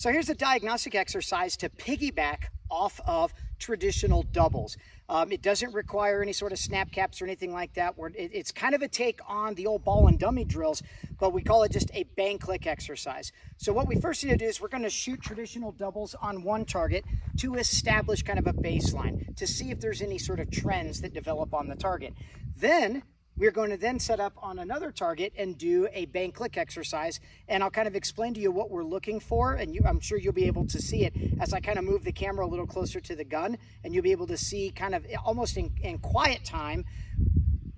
So here's a diagnostic exercise to piggyback off of traditional doubles. Um, it doesn't require any sort of snap caps or anything like that. It, it's kind of a take on the old ball and dummy drills, but we call it just a bang click exercise. So what we first need to do is we're going to shoot traditional doubles on one target to establish kind of a baseline to see if there's any sort of trends that develop on the target. Then we're going to then set up on another target and do a bang click exercise. And I'll kind of explain to you what we're looking for. And you, I'm sure you'll be able to see it as I kind of move the camera a little closer to the gun. And you'll be able to see kind of almost in, in quiet time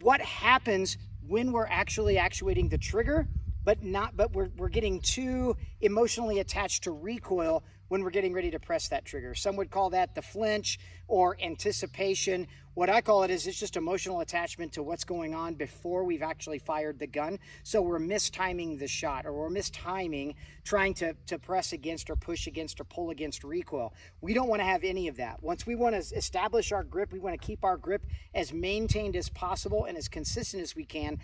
what happens when we're actually actuating the trigger but not but we're, we're getting too emotionally attached to recoil when we're getting ready to press that trigger. Some would call that the flinch or anticipation. What I call it is it's just emotional attachment to what's going on before we've actually fired the gun. So we're mistiming the shot or we're mistiming trying to, to press against or push against or pull against recoil. We don't want to have any of that. Once we want to establish our grip, we want to keep our grip as maintained as possible and as consistent as we can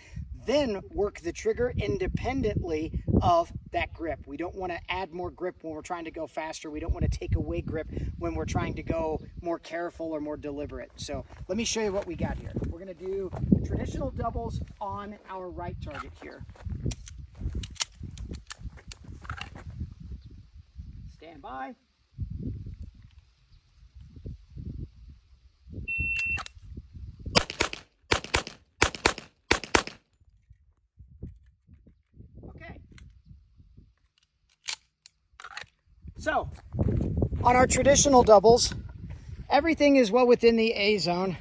then work the trigger independently of that grip. We don't want to add more grip when we're trying to go faster. We don't want to take away grip when we're trying to go more careful or more deliberate. So let me show you what we got here. We're going to do traditional doubles on our right target here. Stand by. So, on our traditional doubles, everything is well within the A zone.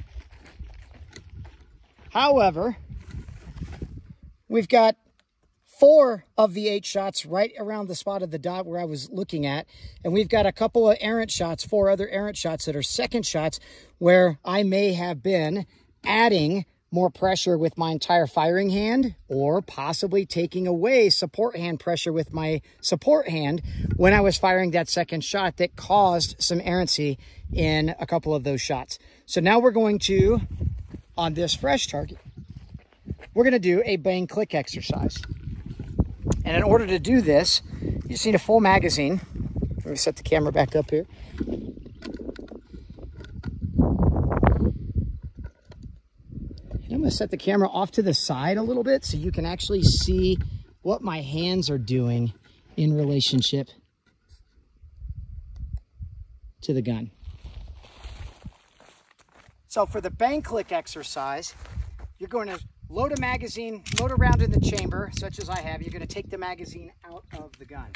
However, we've got four of the eight shots right around the spot of the dot where I was looking at. And we've got a couple of errant shots, four other errant shots that are second shots where I may have been adding more pressure with my entire firing hand or possibly taking away support hand pressure with my support hand when I was firing that second shot that caused some errancy in a couple of those shots. So now we're going to, on this fresh target, we're going to do a bang click exercise. And in order to do this, you just need a full magazine. Let me set the camera back up here. I'm to set the camera off to the side a little bit so you can actually see what my hands are doing in relationship to the gun. So for the bang click exercise, you're going to load a magazine, load a round in the chamber, such as I have. You're going to take the magazine out of the gun.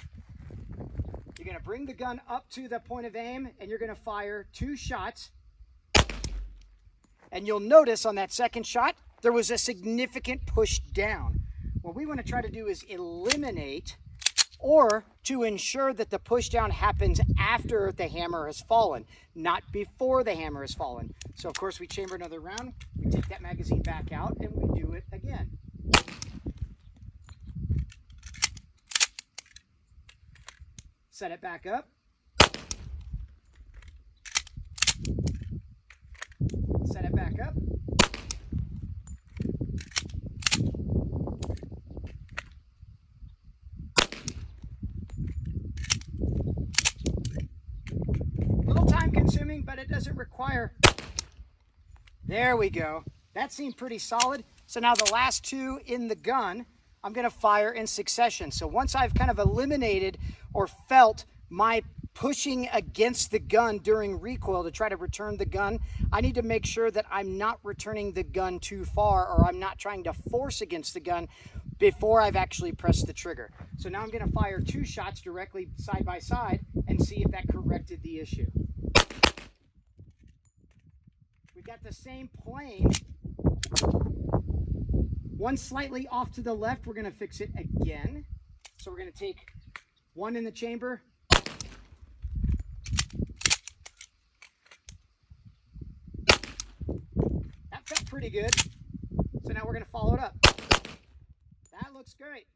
You're going to bring the gun up to the point of aim, and you're going to fire two shots and you'll notice on that second shot, there was a significant push down. What we want to try to do is eliminate or to ensure that the push down happens after the hammer has fallen, not before the hammer has fallen. So of course we chamber another round, we take that magazine back out and we do it again. Set it back up. set it back up. Little time consuming, but it doesn't require. There we go. That seemed pretty solid. So now the last two in the gun, I'm gonna fire in succession. So once I've kind of eliminated or felt my pushing against the gun during recoil to try to return the gun, I need to make sure that I'm not returning the gun too far or I'm not trying to force against the gun before I've actually pressed the trigger. So now I'm going to fire two shots directly side by side and see if that corrected the issue. We've got the same plane. One slightly off to the left, we're going to fix it again. So we're going to take one in the chamber, pretty good. So now we're going to follow it up. That looks great.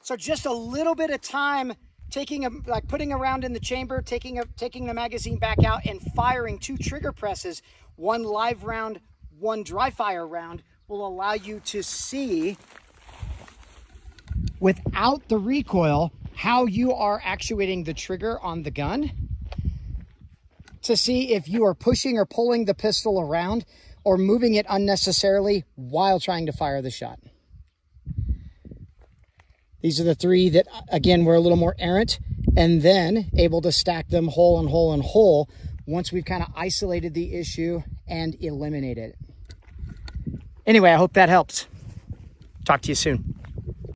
So just a little bit of time taking a, like putting a round in the chamber, taking a, taking the magazine back out and firing two trigger presses, one live round, one dry fire round will allow you to see without the recoil, how you are actuating the trigger on the gun to see if you are pushing or pulling the pistol around or moving it unnecessarily while trying to fire the shot. These are the three that, again, were a little more errant and then able to stack them hole and hole and hole once we've kind of isolated the issue and eliminated it. Anyway, I hope that helps. Talk to you soon.